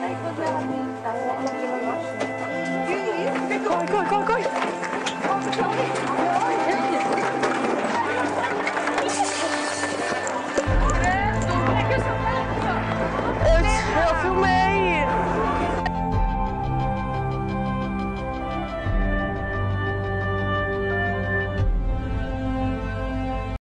Aí quando ela